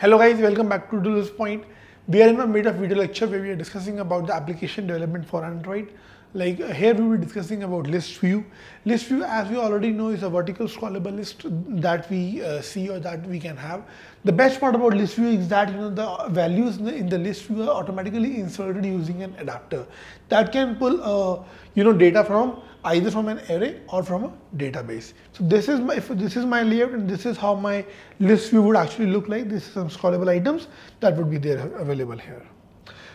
Hello guys, welcome back to Tutorials Point. We are in a mid of video lecture where we are discussing about the application development for Android. Like here we will be discussing about list view. List view as we already know is a vertical scrollable list that we uh, see or that we can have. The best part about list view is that you know the values in the, in the list view are automatically inserted using an adapter that can pull uh, you know data from either from an array or from a database. So this is my, this is my layout and this is how my list view would actually look like. This is some scrollable items that would be there available here.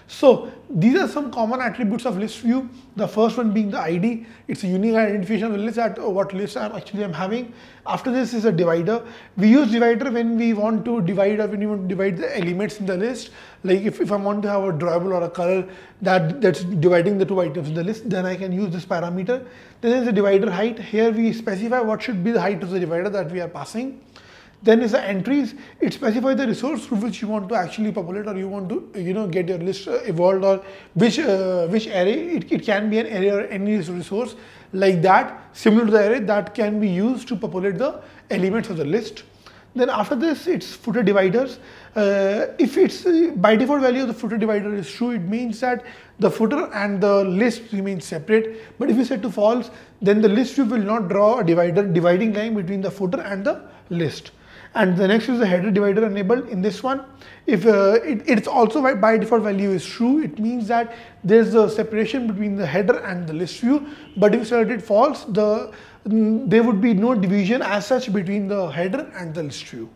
So these are some common attributes of list view. The first one being the ID. It's a unique identification of list at uh, what list I'm actually I'm having. After this is a divider. We use divider when we want to divide or when we want to divide the elements in the list. Like if, if I want to have a drawable or a color that, that's dividing the two items in the list, then I can use this parameter. Then there's the divider height. Here we specify what should be the height of the divider that we are passing. Then is the entries. It specifies the resource through which you want to actually populate or you want to you know get your list uh, evolved or which uh, which array. It, it can be an array or any resource like that similar to the array that can be used to populate the elements of the list. Then after this, it's footer dividers. Uh, if it's uh, by default value of the footer divider is true, it means that the footer and the list remain separate. But if you set to false, then the list view will not draw a divider dividing line between the footer and the list and the next is the header divider enabled in this one if uh, it, it's also by, default value is true it means that there's a separation between the header and the list view but if it false the mm, there would be no division as such between the header and the list view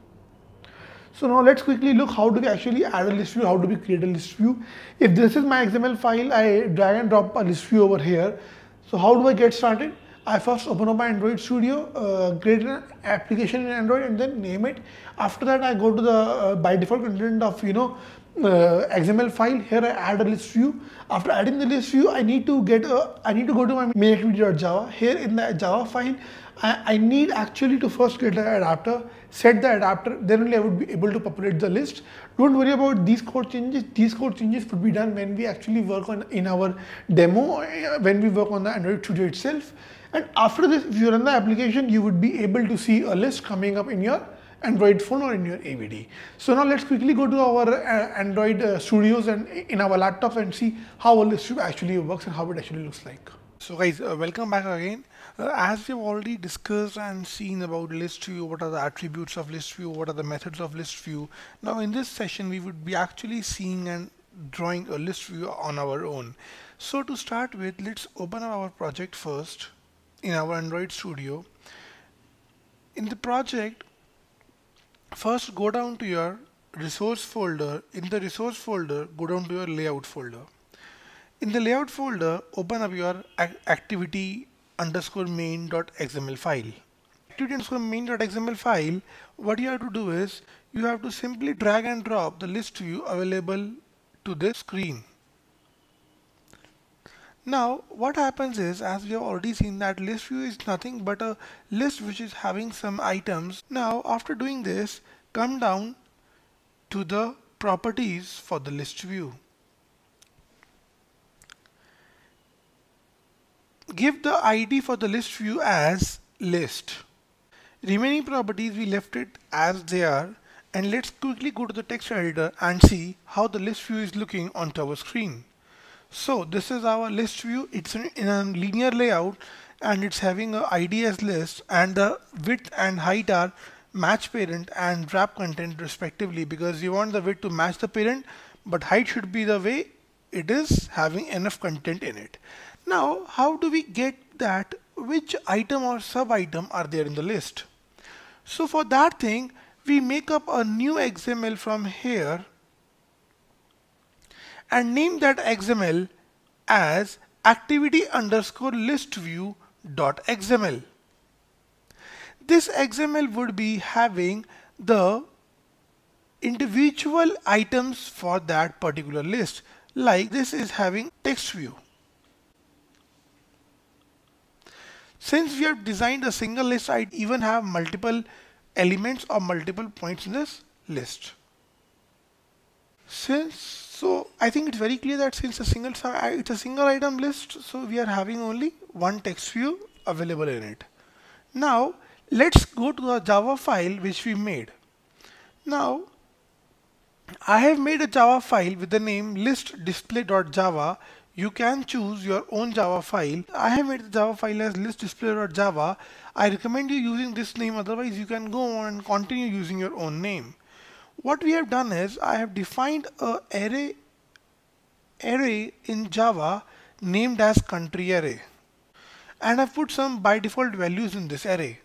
so now let's quickly look how do we actually add a list view, how do we create a list view. If this is my XML file, I drag and drop a list view over here. So how do I get started? I first open up my Android Studio, uh, create an application in Android and then name it. After that, I go to the uh, by default content of you know uh, XML file. Here I add a list view. After adding the list view, I need to get a, I need to go to my main activity.java. Here in the Java file, I, I need actually to first get the adapter, set the adapter, then only I would be able to populate the list. Don't worry about these code changes. These code changes would be done when we actually work on in our demo, uh, when we work on the Android Studio itself. And after this, if you run the application, you would be able to see a list coming up in your Android phone or in your AVD. So now let's quickly go to our uh, Android uh, studios and in our laptops and see how a list view actually works and how it actually looks like. So guys, uh, welcome back again. Uh, as we've already discussed and seen about list view, what are the attributes of list view, what are the methods of list view. Now in this session, we would be actually seeing and drawing a list view on our own. So to start with, let's open up our project first in our Android Studio. In the project, first go down to your resource folder. In the resource folder, go down to your layout folder. In the layout folder, open up your activity underscore main.xml file. Activity underscore main.xml file, what you have to do is, you have to simply drag and drop the list view available to this screen. Now what happens is as we have already seen that list view is nothing but a list which is having some items. Now after doing this come down to the properties for the list view. Give the ID for the list view as list. Remaining properties we left it as they are and let's quickly go to the text editor and see how the list view is looking on our screen. So this is our list view. It's in a linear layout and it's having a ID as list and the width and height are match parent and wrap content respectively because you want the width to match the parent but height should be the way it is having enough content in it. Now how do we get that which item or sub item are there in the list? So for that thing we make up a new XML from here and name that XML as activity underscore list view dot XML. This XML would be having the individual items for that particular list like this is having text view. Since we have designed a single list, I even have multiple elements or multiple points in this list. Since so I think it's very clear that since a single uh, it's a single item list, so we are having only one text view available in it. Now let's go to the Java file which we made. Now I have made a Java file with the name listdisplay.java. You can choose your own Java file. I have made the Java file as listdisplay.java. I recommend you using this name otherwise you can go on and continue using your own name. What we have done is I have defined a array array in Java named as country array and I've put some by default values in this array.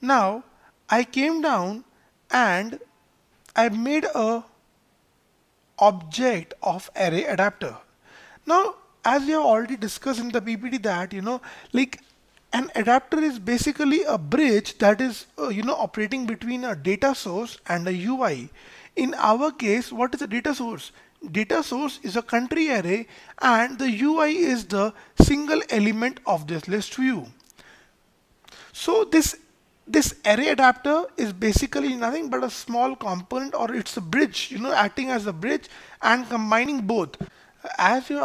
Now I came down and I've made a object of array adapter. Now as we have already discussed in the PPT that you know like an adapter is basically a bridge that is uh, you know operating between a data source and a UI. In our case what is a data source? Data source is a country array and the UI is the single element of this list view. So this this array adapter is basically nothing but a small component or it's a bridge you know acting as a bridge and combining both as you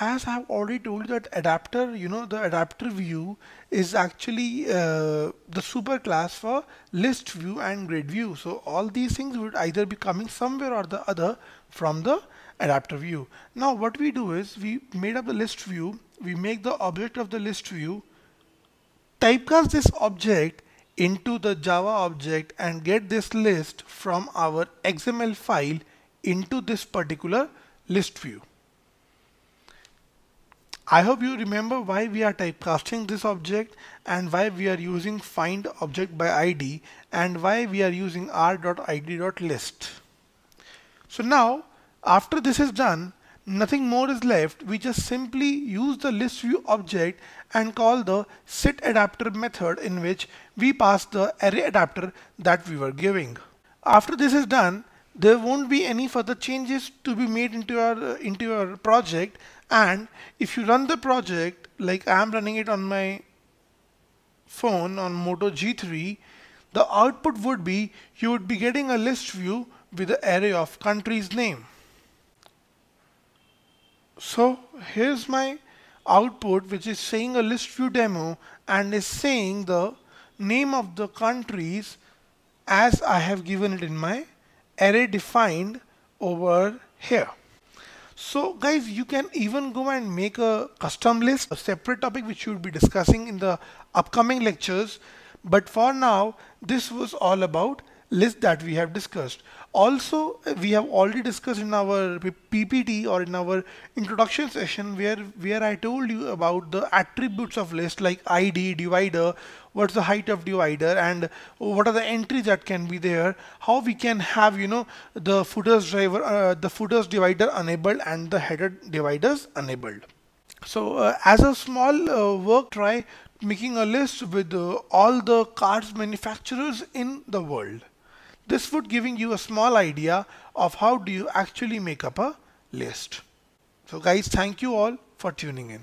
as I have already told you that adapter you know the adapter view is actually uh, the super class for list view and grid view so all these things would either be coming somewhere or the other from the adapter view now what we do is we made up the list view we make the object of the list view typecast this object into the Java object and get this list from our XML file into this particular list view. I hope you remember why we are typecasting this object and why we are using find object by ID and why we are using r.id.list. So now after this is done nothing more is left we just simply use the list view object and call the set adapter method in which we pass the array adapter that we were giving after this is done there won't be any further changes to be made into your uh, into your project. And if you run the project like I am running it on my phone on Moto G3 the output would be you would be getting a list view with the array of country's name. So here's my output which is saying a list view demo and is saying the name of the countries as I have given it in my array defined over here. So guys you can even go and make a custom list a separate topic which we will be discussing in the upcoming lectures but for now this was all about list that we have discussed. Also, we have already discussed in our PPT or in our introduction session where, where I told you about the attributes of list like ID, divider, what's the height of divider and what are the entries that can be there, how we can have, you know, the footers driver, uh, the footers divider enabled and the header dividers enabled. So uh, as a small uh, work, try making a list with uh, all the cards manufacturers in the world. This would giving you a small idea of how do you actually make up a list. So guys, thank you all for tuning in.